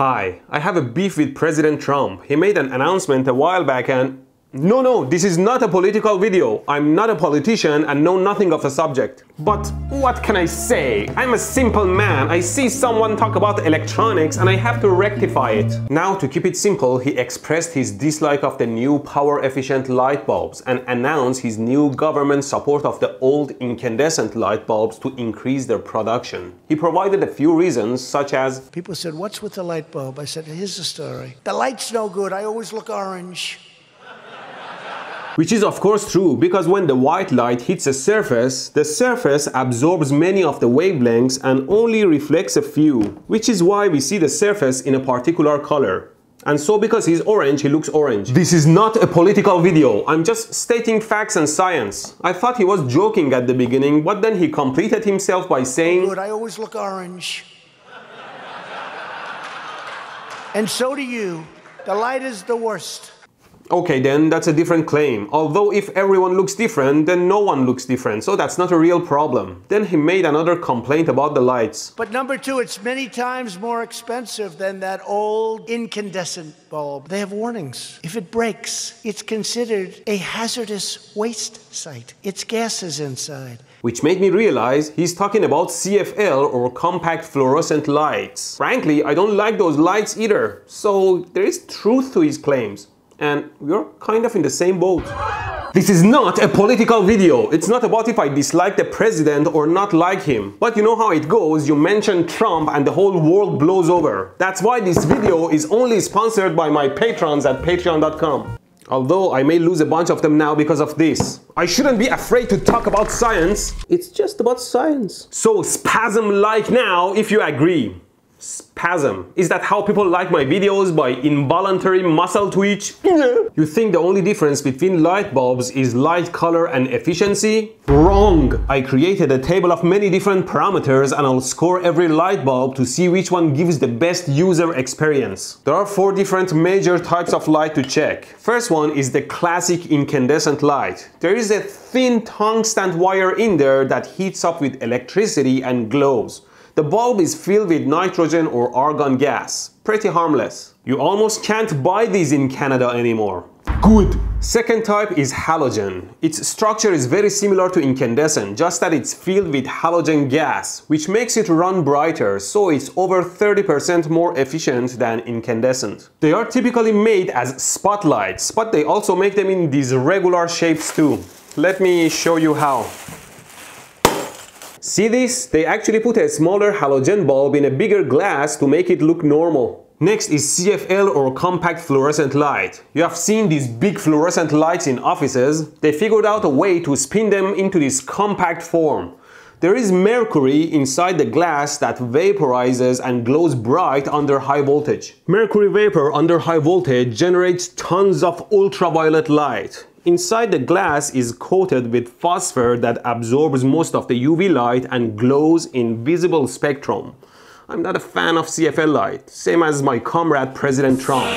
Hi, I have a beef with President Trump. He made an announcement a while back and no, no, this is not a political video. I'm not a politician and know nothing of the subject. But what can I say? I'm a simple man. I see someone talk about electronics and I have to rectify it. Now, to keep it simple, he expressed his dislike of the new power-efficient light bulbs and announced his new government support of the old incandescent light bulbs to increase their production. He provided a few reasons, such as People said, What's with the light bulb? I said, Here's the story. The light's no good. I always look orange. Which is of course true because when the white light hits a surface, the surface absorbs many of the wavelengths and only reflects a few, which is why we see the surface in a particular color. And so because he's orange, he looks orange. This is not a political video. I'm just stating facts and science. I thought he was joking at the beginning, but then he completed himself by saying, Good. I always look orange. and so do you. The light is the worst. Okay, then that's a different claim. Although if everyone looks different, then no one looks different, so that's not a real problem. Then he made another complaint about the lights. But number two, it's many times more expensive than that old incandescent bulb. They have warnings. If it breaks, it's considered a hazardous waste site. It's gases inside. Which made me realize he's talking about CFL or compact fluorescent lights. Frankly, I don't like those lights either, so there is truth to his claims and we're kind of in the same boat. This is not a political video. It's not about if I dislike the president or not like him. But you know how it goes, you mention Trump and the whole world blows over. That's why this video is only sponsored by my patrons at patreon.com. Although I may lose a bunch of them now because of this. I shouldn't be afraid to talk about science. It's just about science. So spasm like now if you agree. Spasm. Is that how people like my videos by involuntary muscle twitch? you think the only difference between light bulbs is light color and efficiency? Wrong! I created a table of many different parameters and I'll score every light bulb to see which one gives the best user experience. There are four different major types of light to check. First one is the classic incandescent light. There is a thin tungsten wire in there that heats up with electricity and glows. The bulb is filled with nitrogen or argon gas. Pretty harmless. You almost can't buy these in Canada anymore. Good. Second type is halogen. Its structure is very similar to incandescent, just that it's filled with halogen gas, which makes it run brighter, so it's over 30% more efficient than incandescent. They are typically made as spotlights, but they also make them in these regular shapes too. Let me show you how. See this? They actually put a smaller halogen bulb in a bigger glass to make it look normal. Next is CFL or compact fluorescent light. You have seen these big fluorescent lights in offices. They figured out a way to spin them into this compact form. There is mercury inside the glass that vaporizes and glows bright under high voltage. Mercury vapor under high voltage generates tons of ultraviolet light. Inside the glass is coated with phosphor that absorbs most of the UV light and glows in visible spectrum. I'm not a fan of CFL light, same as my comrade President Trump.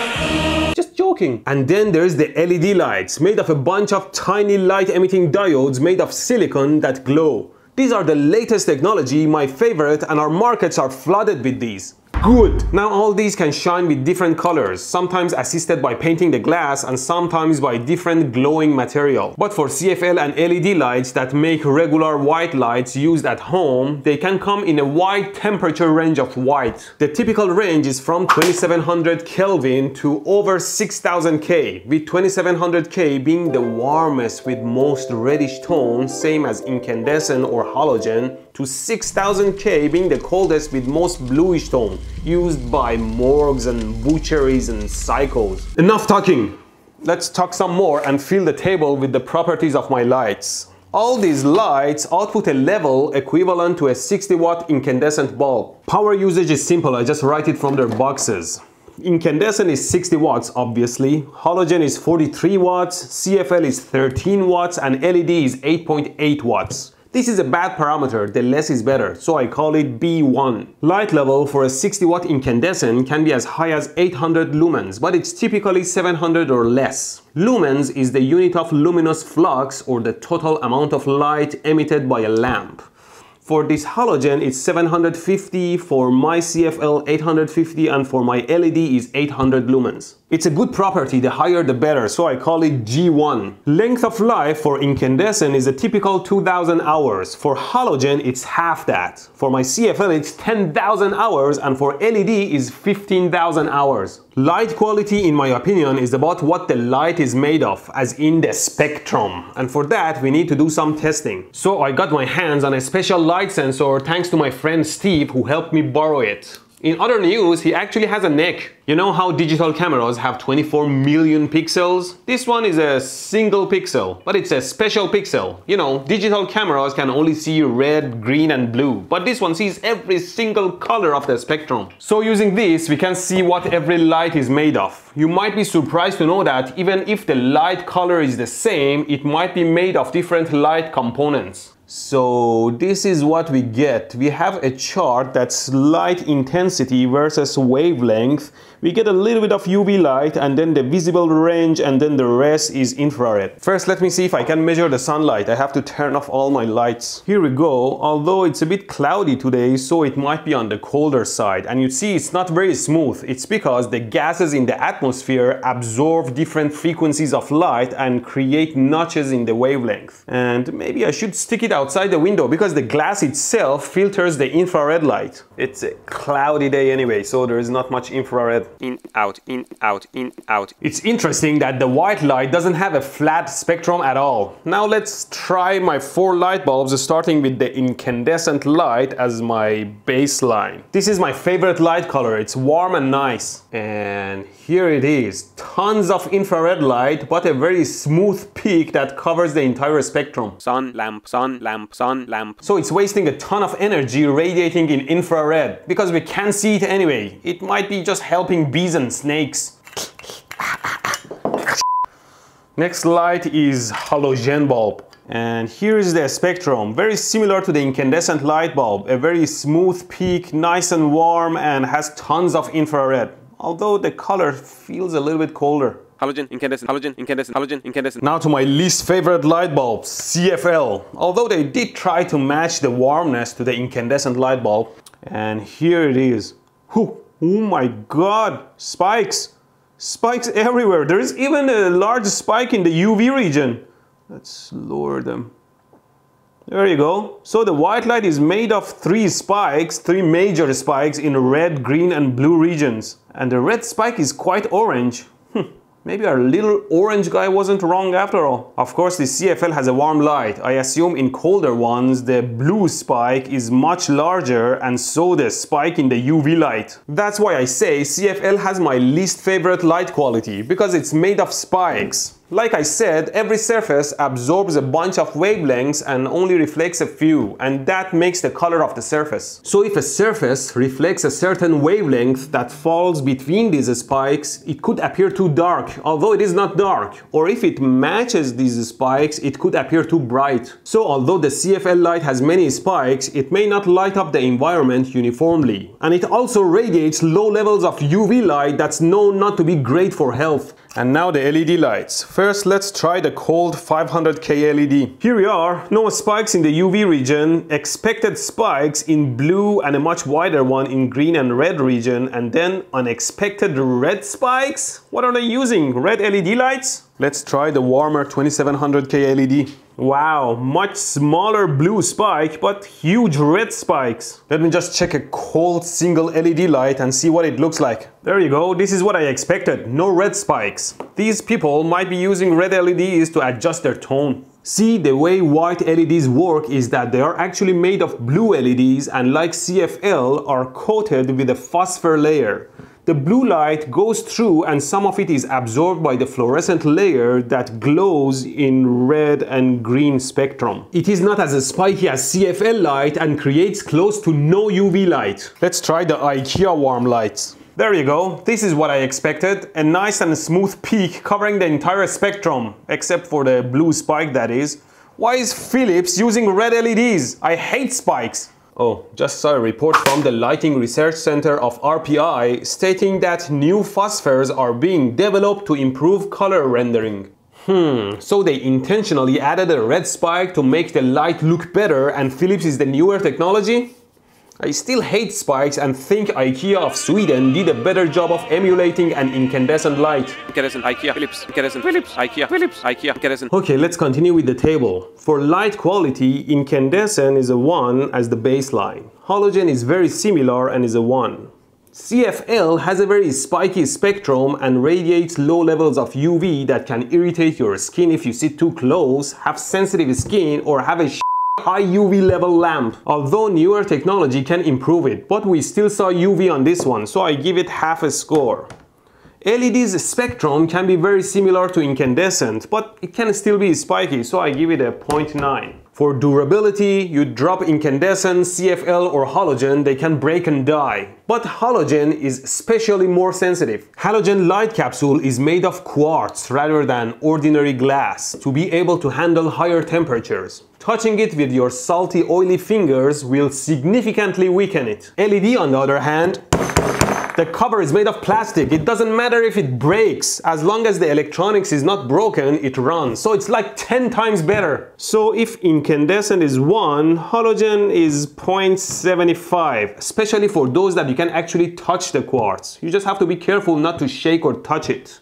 Just joking. And then there's the LED lights, made of a bunch of tiny light emitting diodes made of silicon that glow. These are the latest technology, my favorite, and our markets are flooded with these. Good! Now all these can shine with different colors, sometimes assisted by painting the glass and sometimes by different glowing material. But for CFL and LED lights that make regular white lights used at home, they can come in a wide temperature range of white. The typical range is from 2700 Kelvin to over 6000 K, with 2700 K being the warmest with most reddish tone, same as incandescent or halogen, to 6000 K being the coldest with most bluish tone, used by morgues and butcheries and psychos. Enough talking! Let's talk some more and fill the table with the properties of my lights. All these lights output a level equivalent to a 60 watt incandescent bulb. Power usage is simple, I just write it from their boxes. Incandescent is 60 watts obviously, halogen is 43 watts, CFL is 13 watts and LED is 8.8 watts. This is a bad parameter, the less is better, so I call it B1. Light level for a 60 watt incandescent can be as high as 800 lumens, but it's typically 700 or less. Lumens is the unit of luminous flux or the total amount of light emitted by a lamp. For this halogen, it's 750, for my CFL 850, and for my LED is 800 lumens. It's a good property, the higher the better, so I call it G1. Length of life for incandescent is a typical 2000 hours. For halogen, it's half that. For my CFL, it's 10,000 hours, and for LED is 15,000 hours. Light quality, in my opinion, is about what the light is made of, as in the spectrum. And for that, we need to do some testing. So I got my hands on a special light sensor thanks to my friend Steve who helped me borrow it. In other news, he actually has a neck. You know how digital cameras have 24 million pixels? This one is a single pixel, but it's a special pixel. You know, digital cameras can only see red, green and blue, but this one sees every single color of the spectrum. So using this, we can see what every light is made of. You might be surprised to know that even if the light color is the same, it might be made of different light components. So this is what we get. We have a chart that's light intensity versus wavelength we get a little bit of UV light and then the visible range and then the rest is infrared. First let me see if I can measure the sunlight. I have to turn off all my lights. Here we go. Although it's a bit cloudy today so it might be on the colder side and you see it's not very smooth. It's because the gases in the atmosphere absorb different frequencies of light and create notches in the wavelength. And maybe I should stick it outside the window because the glass itself filters the infrared light. It's a cloudy day anyway so there is not much infrared in, out, in, out, in, out. It's interesting that the white light doesn't have a flat spectrum at all. Now let's try my four light bulbs starting with the incandescent light as my baseline. This is my favorite light color. It's warm and nice. And here it is. Tons of infrared light, but a very smooth peak that covers the entire spectrum. Sun, lamp, sun, lamp, sun, lamp. So it's wasting a ton of energy radiating in infrared because we can't see it anyway. It might be just helping bees and snakes. Next light is halogen bulb. And here is the spectrum, very similar to the incandescent light bulb, a very smooth peak, nice and warm and has tons of infrared, although the color feels a little bit colder. Halogen, incandescent, halogen, incandescent, halogen, incandescent. Now to my least favorite light bulb, CFL. Although they did try to match the warmness to the incandescent light bulb. And here it is. Whew, Oh my god, spikes. Spikes everywhere. There is even a large spike in the UV region. Let's lower them. There you go. So the white light is made of three spikes, three major spikes in red, green and blue regions. And the red spike is quite orange. Maybe our little orange guy wasn't wrong after all. Of course, the CFL has a warm light. I assume in colder ones, the blue spike is much larger and so the spike in the UV light. That's why I say CFL has my least favorite light quality, because it's made of spikes. Like I said, every surface absorbs a bunch of wavelengths and only reflects a few, and that makes the color of the surface. So if a surface reflects a certain wavelength that falls between these spikes, it could appear too dark, although it is not dark. Or if it matches these spikes, it could appear too bright. So although the CFL light has many spikes, it may not light up the environment uniformly. And it also radiates low levels of UV light that's known not to be great for health. And now the LED lights. First, let's try the cold 500K LED. Here we are, no spikes in the UV region, expected spikes in blue and a much wider one in green and red region, and then unexpected red spikes? What are they using? Red LED lights? Let's try the warmer 2700K LED. Wow, much smaller blue spike, but huge red spikes. Let me just check a cold single LED light and see what it looks like. There you go, this is what I expected, no red spikes. These people might be using red LEDs to adjust their tone. See, the way white LEDs work is that they are actually made of blue LEDs and like CFL are coated with a phosphor layer. The blue light goes through and some of it is absorbed by the fluorescent layer that glows in red and green spectrum. It is not as spiky as CFL light and creates close to no UV light. Let's try the IKEA warm lights. There you go, this is what I expected. A nice and smooth peak covering the entire spectrum, except for the blue spike that is. Why is Philips using red LEDs? I hate spikes. Oh, just saw a report from the Lighting Research Center of RPI stating that new phosphors are being developed to improve color rendering. Hmm, so they intentionally added a red spike to make the light look better and Philips is the newer technology? I still hate spikes and think IKEA of Sweden did a better job of emulating an incandescent light. Incandescent, IKEA, Philips, incandescent, Philips, IKEA, Philips, IKEA, incandescent. Okay, let's continue with the table. For light quality, incandescent is a 1 as the baseline. Halogen is very similar and is a 1. CFL has a very spiky spectrum and radiates low levels of UV that can irritate your skin if you sit too close, have sensitive skin, or have a high UV level lamp. Although newer technology can improve it, but we still saw UV on this one, so I give it half a score. LED's spectrum can be very similar to incandescent, but it can still be spiky, so I give it a 0.9. For durability, you drop incandescent, CFL or halogen, they can break and die. But halogen is especially more sensitive. Halogen light capsule is made of quartz rather than ordinary glass to be able to handle higher temperatures. Touching it with your salty oily fingers will significantly weaken it. LED on the other hand the cover is made of plastic. It doesn't matter if it breaks. As long as the electronics is not broken, it runs. So it's like 10 times better. So if incandescent is 1, halogen is 0.75, especially for those that you can actually touch the quartz. You just have to be careful not to shake or touch it.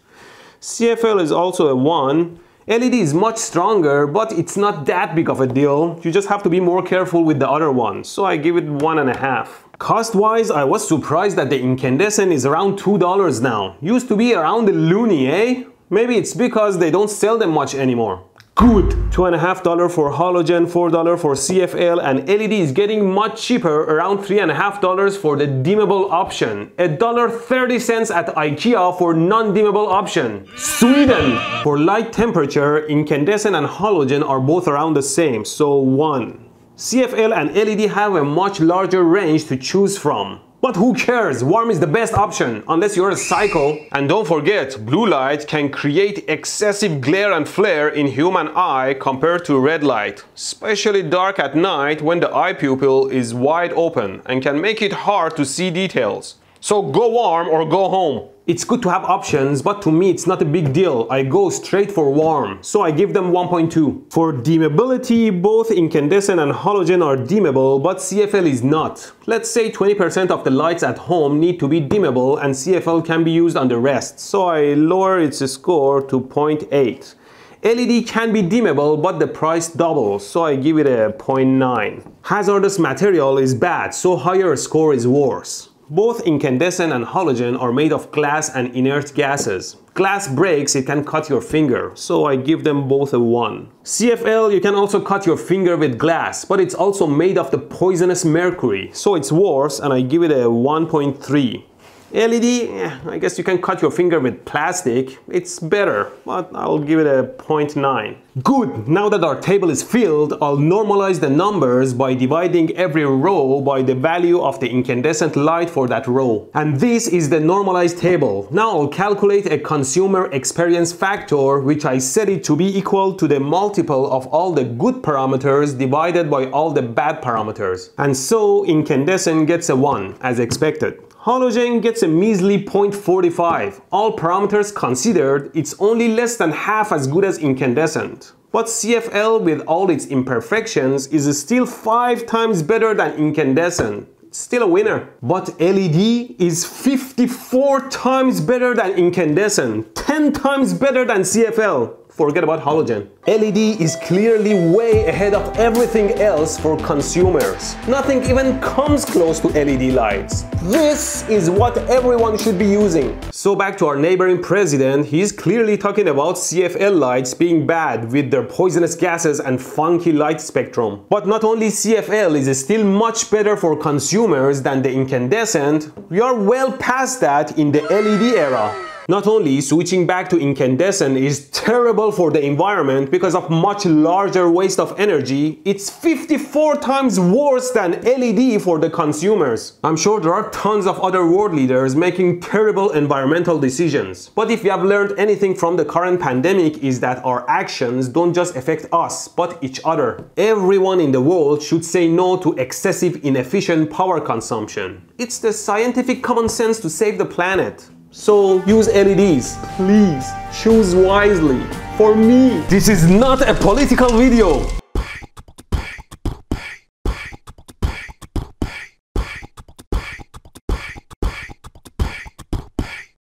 CFL is also a 1. LED is much stronger, but it's not that big of a deal. You just have to be more careful with the other one. So I give it one and a half. Cost-wise, I was surprised that the incandescent is around $2 now. Used to be around the loonie, eh? Maybe it's because they don't sell them much anymore. Good! $2.5 for halogen, $4 for CFL, and LED is getting much cheaper, around $3.5 for the dimmable option. $1.30 at IKEA for non-dimmable option. Sweden! For light temperature, incandescent and halogen are both around the same, so 1. CFL and LED have a much larger range to choose from. But who cares? Warm is the best option, unless you're a psycho. And don't forget, blue light can create excessive glare and flare in human eye compared to red light, especially dark at night when the eye pupil is wide open and can make it hard to see details. So go warm or go home. It's good to have options, but to me it's not a big deal. I go straight for warm, so I give them 1.2. For dimmability, both incandescent and halogen are dimmable, but CFL is not. Let's say 20% of the lights at home need to be dimmable and CFL can be used on the rest, so I lower its score to 0.8. LED can be dimmable, but the price doubles, so I give it a 0.9. Hazardous material is bad, so higher score is worse. Both incandescent and halogen are made of glass and inert gases. Glass breaks, it can cut your finger, so I give them both a 1. CFL, you can also cut your finger with glass, but it's also made of the poisonous mercury, so it's worse and I give it a 1.3. LED, eh, I guess you can cut your finger with plastic. It's better, but I'll give it a 0.9. Good, now that our table is filled, I'll normalize the numbers by dividing every row by the value of the incandescent light for that row. And this is the normalized table. Now I'll calculate a consumer experience factor, which I set it to be equal to the multiple of all the good parameters divided by all the bad parameters. And so incandescent gets a 1, as expected. Halogen gets a measly 0.45. All parameters considered, it's only less than half as good as incandescent. But CFL with all its imperfections is still 5 times better than incandescent. Still a winner. But LED is 54 times better than incandescent, 10 times better than CFL forget about halogen. LED is clearly way ahead of everything else for consumers. Nothing even comes close to LED lights. This is what everyone should be using. So back to our neighboring president, he's clearly talking about CFL lights being bad with their poisonous gases and funky light spectrum. But not only CFL is still much better for consumers than the incandescent, we are well past that in the LED era. Not only switching back to incandescent is terrible for the environment because of much larger waste of energy, it's 54 times worse than LED for the consumers. I'm sure there are tons of other world leaders making terrible environmental decisions. But if we have learned anything from the current pandemic is that our actions don't just affect us, but each other. Everyone in the world should say no to excessive inefficient power consumption. It's the scientific common sense to save the planet. So use LEDs. Please choose wisely. For me, this is not a political video.